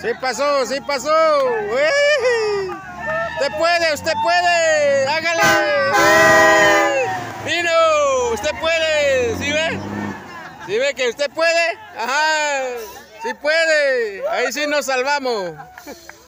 Sí pasó, sí pasó. ¡Uy! Usted puede, usted puede. Hágale. Vino, usted puede. ¿Sí ve? ¿Sí ve que usted puede? Ajá. Sí puede. Ahí sí nos salvamos.